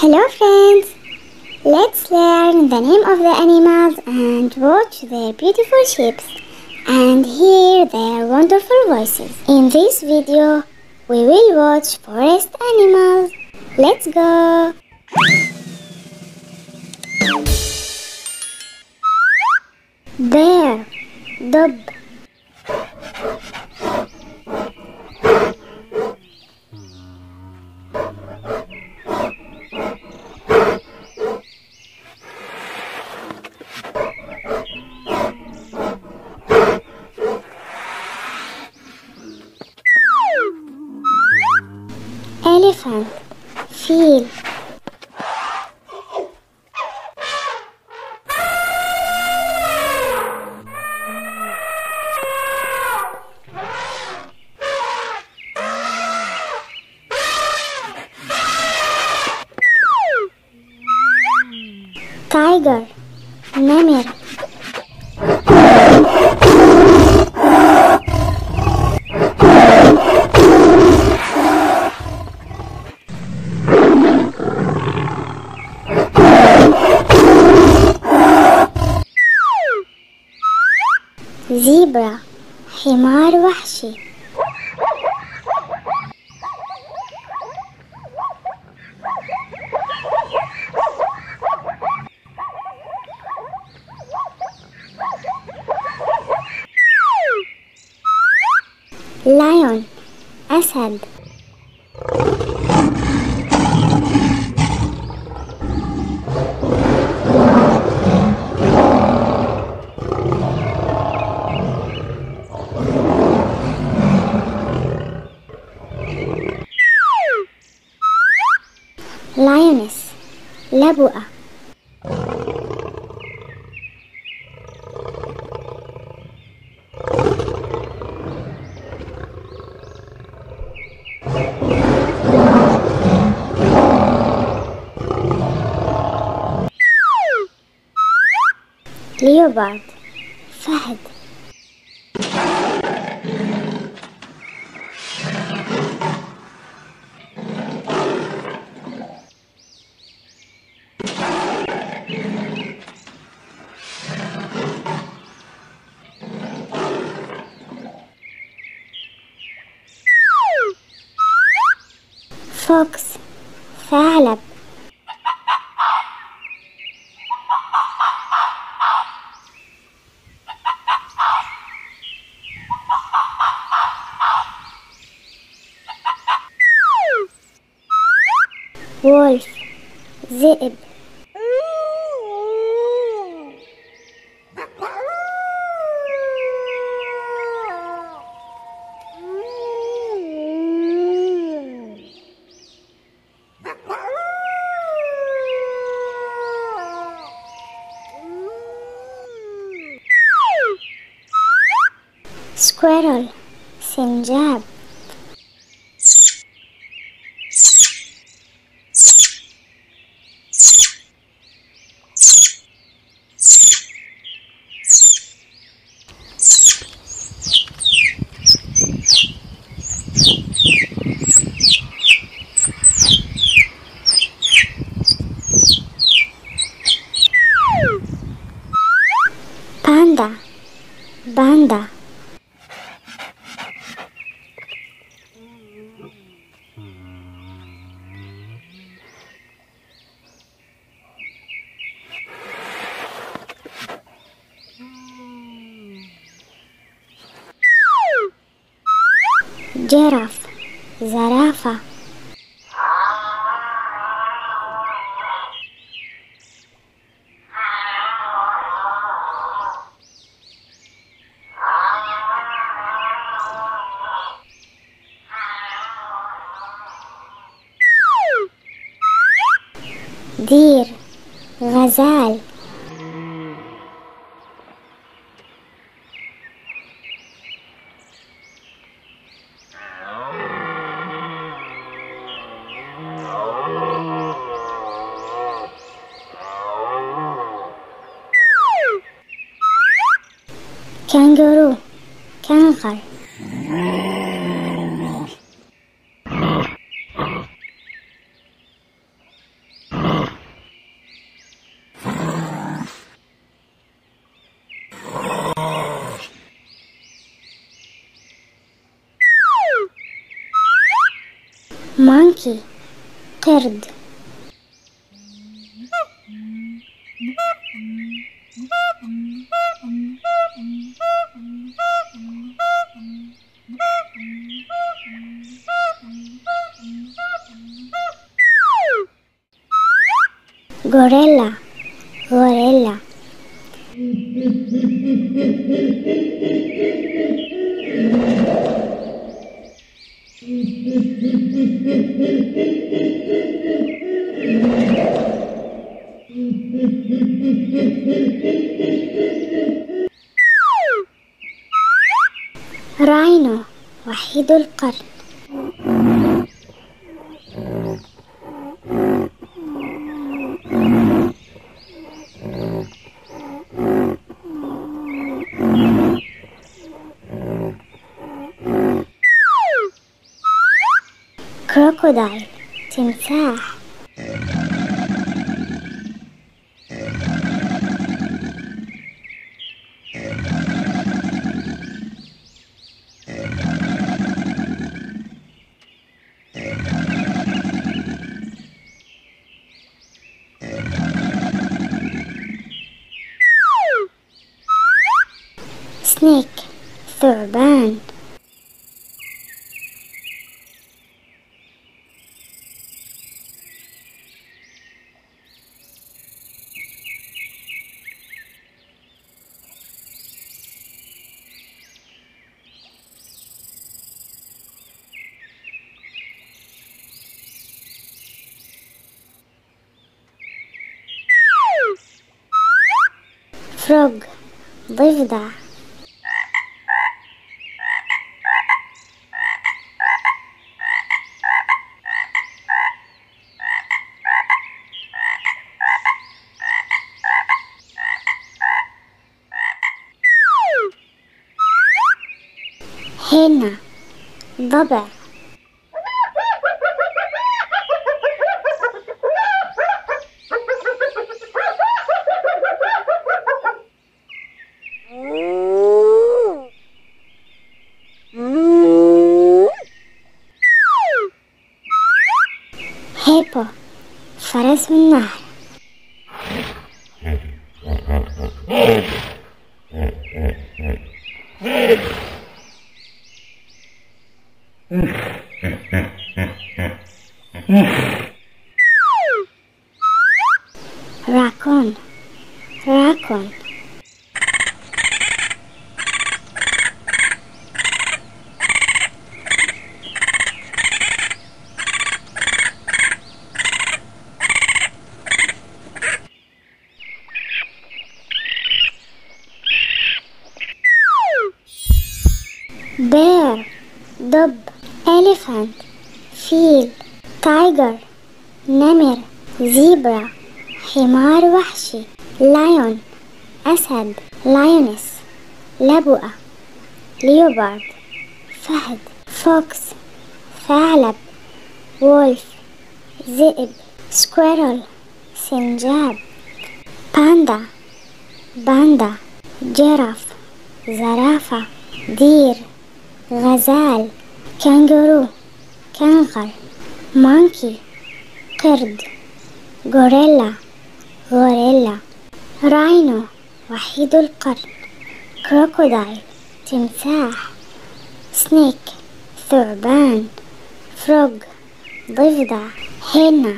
Hello friends! Let's learn the name of the animals and watch their beautiful shapes and hear their wonderful voices. In this video, we will watch forest animals. Let's go! Bear دب listen, feel. Tiger, Nemir. زيبرا حمار وحشي. لايون أسد لايونس لبؤة ليوبارد فهد. فوكس ثعلب وولف ذئب squirrel. سنجاب Panda, banda. Giraffe, zarafa. دير غزال. كانجرو كنغر monkey, turd. Gorilla, gorilla. راينو وحيد القرن. كروكودايل تمساح سنيك ثعبان frog lived there. Henna, فرس من نهر دب elephant فيل tiger نمر زيبرا حمار وحشي lion أسد lioness لبؤة leopard فهد fox ثعلب wolf ذئب squirrel سنجاب باندا باندا جرف زرافة دير غزال كانجرو كنغر مونكي قرد غوريلا غوريلا راينو وحيد القرن كروكودايل تمساح سنيك ثعبان فروغ ضفدع هنا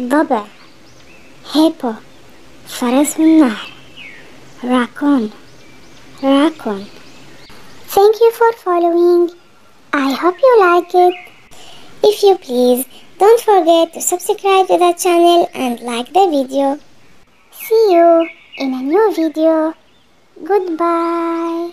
ضبع هيبو فرس من نهر راكون راكون Thank you for following. I hope you like it. If you please, don't forget to subscribe to the channel and like the video. See you in a new video. Goodbye.